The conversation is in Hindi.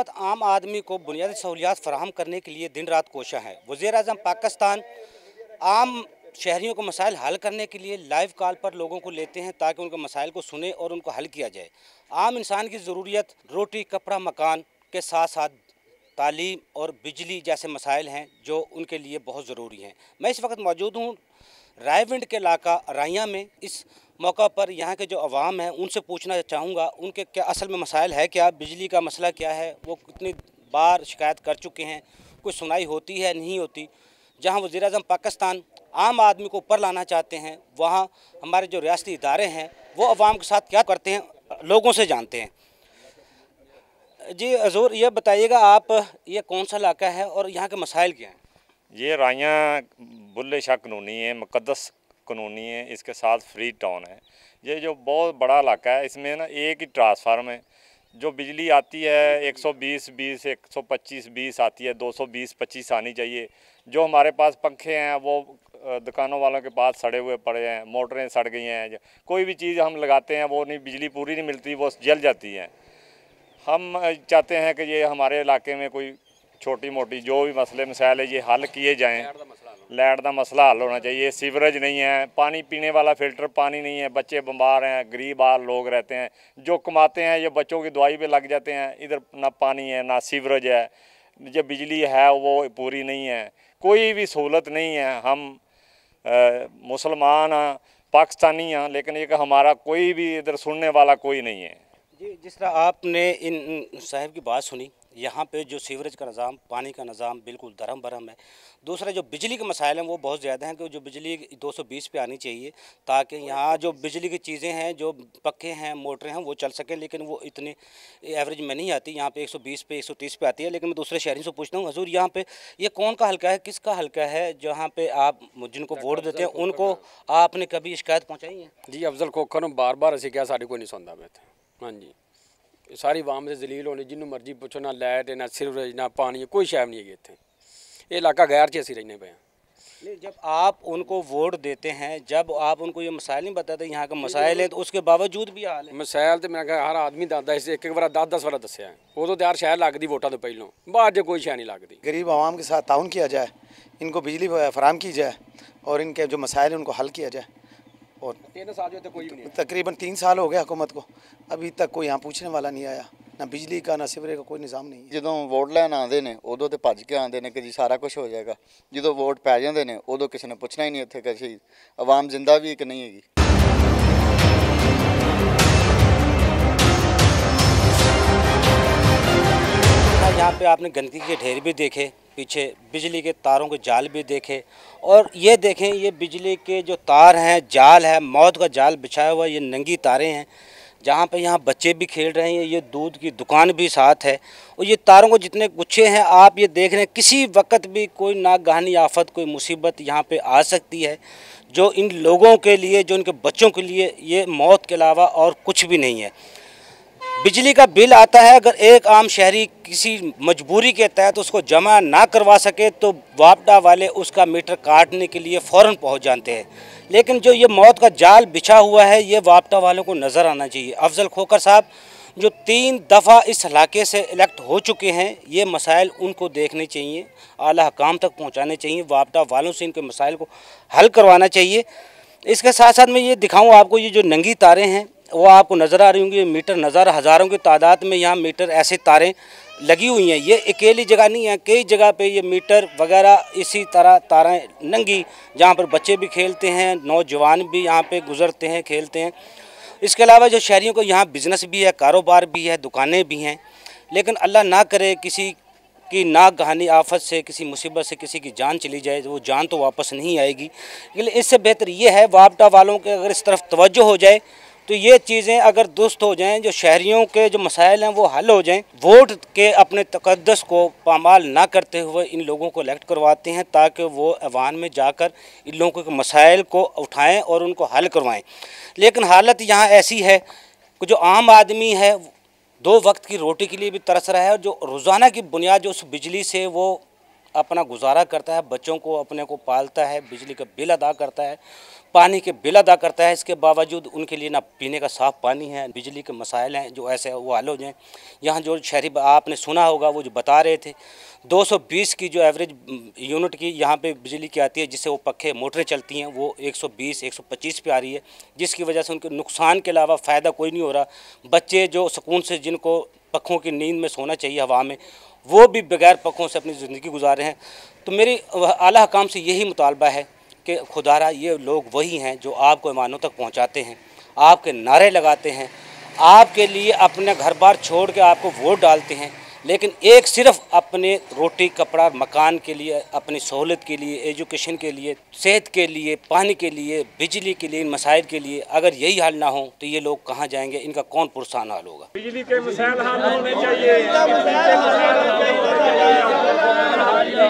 हुकूमत आम आदमी को बुनियादी सहूलियात फराहम करने के लिए दिन रात कोशा है। वज़ी अजम पाकिस्तान आम शहरीों को मसाइल हल करने के लिए लाइव कॉल पर लोगों को लेते हैं ताकि उनके मसाइल को सुने और उनको हल किया जाए। आम इंसान की ज़रूरियत रोटी, कपड़ा, मकान के साथ साथ तालीम और बिजली जैसे मसाइल हैं जो उनके लिए बहुत ज़रूरी हैं। मैं इस वक्त मौजूद हूँ रायविंड के इलाका राइया में। इस मौका पर यहाँ के जो अवाम हैं, उनसे पूछना चाहूँगा, उनके क्या असल में मसाइल है क्या? बिजली का मसला क्या है? वो कितनी बार शिकायत कर चुके हैं? कोई सुनाई होती है? नहीं होती। जहाँ वज़ी अजम पाकिस्तान आम आदमी को ऊपर लाना चाहते हैं, वहाँ हमारे जो रियाती इदारे हैं, वो अवाम के साथ क्या करते हैं, लोगों से जानते हैं। जी, हजूर, ये बताइएगा आप, ये कौन सा इलाका है और यहाँ के मसाइल क्या हैं? ये राइयाँ बुल्ले शाह कनूनी है मुकदस कनूनी है, इसके साथ फ्री टाउन है। ये जो बहुत बड़ा इलाका है, इसमें ना एक ही ट्रांसफार्म है। जो बिजली आती है 120 20 125 20 आती है 220 25 आनी चाहिए। जो हमारे पास पंखे हैं, वो दुकानों वालों के पास सड़े हुए पड़े हैं, मोटरें सड़ गई हैं कोई भी चीज़ हम लगाते हैं, वो नहीं, बिजली पूरी नहीं मिलती, वो जल जाती है। हम चाहते हैं कि ये हमारे इलाके में कोई छोटी मोटी जो भी मसले मसाइल है ये हल किए जाएँ। लाइट का मसला हल होना चाहिए सीवरेज नहीं है पानी पीने वाला फ़िल्टर पानी नहीं है बच्चे बीमार हैं गरीब आर लोग रहते हैं जो कमाते हैं ये बच्चों की दवाई पे लग जाते हैं इधर ना पानी है ना सीवरेज है जो बिजली है वो पूरी नहीं है कोई भी सहूलत नहीं है हम मुसलमान हैं पाकिस्तानी हैं लेकिन एक हमारा कोई भी इधर सुनने वाला कोई नहीं है जी जिस तरह आपने इन साहब की बात सुनी यहाँ पे जो सीवरेज का निज़ाम पानी का निज़ाम बिल्कुल धर्म भरम है। दूसरा जो बिजली के मसाइल हैं वो बहुत ज़्यादा हैं कि जो बिजली 220 पे आनी चाहिए ताकि यहाँ जो बिजली की चीज़ें हैं जो पक्के हैं मोटरें हैं वो चल सकें लेकिन वो इतनी एवरेज में नहीं आती। यहाँ पे 120 पे 130 पे आती है लेकिन मैं दूसरे शहरी से पूछता हूँ हजूर यहाँ पर ये कौन का हल्का है किसका हल्का है जहाँ पर आप जिनको वोट देते हैं उनको आपने कभी शिकायत पहुँचाई है? जी अफजल खोखर बार बार असी क्या साड़ी को नहीं सुनता मैं हाँ जी सारी वाम से जलील होने जिन्हों मर्ज़ी पूछो ना लाइट ना सिरवरेज ना पानी कोई शैब नहीं है इतने ये इलाका गैर च असी रहने पे नहीं जब आप उनको वोट देते हैं जब आप उनको ये मसाइल नहीं बताते यहाँ का मसाइल है तो उसके बावजूद भी हाल है मसाइल तो मैं हर आदमी दसदा इस एक एक बार दस दस बार दसिया है उदो तो यार शहर लगती वोटा तो पहलों बाद जो कोई शह नहीं लगती गरीब आवाम के साथ ताउन किया जाए इनको बिजली फराम की जाए और इनके जो मसाइल उनको हल किया जाए और तीन साल जो कोई नहीं तकरीबन तीन साल हो गए हुकूमत को अभी तक कोई यहाँ पूछने वाला नहीं आया ਨਾ ਬਿਜਲੀ ਦਾ ਨਾ ਸਿਵਰੇ ਦਾ ਕੋਈ ਨਿਜ਼ਾਮ ਨਹੀਂ ਜਦੋਂ ਵੋਟ ਲੈਣ ਆਉਂਦੇ ਨੇ ਉਦੋਂ ਤੇ ਭੱਜ ਕੇ ਆਉਂਦੇ ਨੇ ਕਿ ਜੀ ਸਾਰਾ ਕੁਝ ਹੋ ਜਾਏਗਾ ਜਦੋਂ ਵੋਟ ਪੈ ਜਾਂਦੇ ਨੇ ਉਦੋਂ ਕਿਸੇ ਨੇ ਪੁੱਛਣਾ ਹੀ ਨਹੀਂ ਇੱਥੇ ਕਿ ਅਸੀਂ ਆਵਾਮ ਜ਼ਿੰਦਾ ਵੀ ਕਿ ਨਹੀਂ ਹੈਗੀ यहाँ पे आपने गंदगी के ढेर भी देखे पीछे बिजली के तारों के जाल भी देखे। और ये देखें, ये बिजली के जो तार हैं, जाल है, मौत का जाल बिछाया हुआ, ये नंगी तारें हैं, जहाँ पे यहाँ बच्चे भी खेल रहे हैं, ये दूध की दुकान भी साथ है। और ये तारों को जितने गुच्छे हैं, आप ये देख रहे हैं, किसी वक्त भी कोई नागहानी, आफत, कोई मुसीबत यहाँ पे आ सकती है, जो इन लोगों के लिए, जो इनके बच्चों के लिए ये मौत के अलावा और कुछ भी नहीं है। बिजली का बिल आता है, अगर एक आम शहरी किसी मजबूरी के तहत उसको जमा ना करवा सके तो वापडा वाले उसका मीटर काटने के लिए फ़ौर पहुँच जाते हैं। लेकिन जो ये मौत का जाल बिछा हुआ है, ये वापटा वालों को नज़र आना चाहिए। अफजल खोकर साहब, जो तीन दफ़ा इस इलाके से इलेक्ट हो चुके हैं, ये मसाइल उनको देखने चाहिए, आला हकाम तक पहुँचाने चाहिए वापटा वालों से इनके मसाइल को हल करवाना चाहिए। इसके साथ साथ मैं ये दिखाऊँ आपको, ये जो नंगी तारें हैं वो आपको नज़र आ रही होंगी मीटर नज़र, हज़ारों की तादाद में यहाँ मीटर ऐसे तारें लगी हुई हैं। ये अकेली जगह नहीं है, कई जगह पे ये मीटर वगैरह इसी तरह तारें नंगी, जहाँ पर बच्चे भी खेलते हैं, नौजवान भी यहाँ पे गुज़रते हैं, खेलते हैं। इसके अलावा जो शहरीों को यहाँ बिज़नेस भी है, कारोबार भी है, दुकानें भी हैं, लेकिन अल्लाह ना करे किसी की नाक गहानी आफत से, किसी मुसीबत से किसी की जान चली जाए, वो जान तो वापस नहीं आएगी। लेकिन इससे बेहतर ये है, वापटा वालों के अगर इस तरफ़ तवज्जो हो जाए तो ये चीज़ें अगर दुरुस्त हो जाएँ, जो शहरीों के जो मसाइल हैं वो हल हो जाएँ, वोट के अपने तकदस को पामाल ना करते हुए इन लोगों को इलेक्ट करवाते हैं ताकि वो अवान में जाकर इन लोगों के मसाइल को उठाएँ और उनको हल करवाएँ। लेकिन हालत यहाँ ऐसी है कि जो आम आदमी है, दो वक्त की रोटी के लिए भी तरस रहा है और जो रोज़ाना की बुनियाद जो उस बिजली से वो अपना गुजारा करता है, बच्चों को अपने को पालता है, बिजली का बिल अदा करता है, पानी के बिल अदा करता है, इसके बावजूद उनके लिए ना पीने का साफ़ पानी है, बिजली के मसाइल हैं, जो ऐसे वो हल हो। जाएँ यहाँ जो शहरी आपने सुना होगा, वो जो बता रहे थे 220 की जो एवरेज यूनिट की यहाँ पे बिजली की आती है, जिससे वो पखे मोटरें चलती हैं, वो 120 125 पे आ रही है, जिसकी वजह से उनके नुकसान के अलावा फ़ायदा कोई नहीं हो रहा। बच्चे जो सुकून से, जिनको पखों की नींद में सोना चाहिए, हवा में वो भी बगैर पखों से अपनी ज़िंदगी गुजार हैं। तो मेरी आला हकाम से यही मुतालबा है कि खुदारा, ये लोग वही हैं जो आपको ईमानों तक पहुँचाते हैं, आपके नारे लगाते हैं, आपके लिए अपने घर बार छोड़ के आपको वोट डालते हैं। लेकिन एक सिर्फ़ अपने रोटी कपड़ा मकान के लिए अपनी सहूलत के लिए एजुकेशन के लिए सेहत के लिए पानी के लिए बिजली के लिए इन मसाइल के लिए अगर यही हाल ना हो तो ये लोग कहाँ जाएँगे? इनका कौन पुरसान हाल होगा? बिजली के मसाइल हाल बिजली के मसाइल हल होने चाहिए।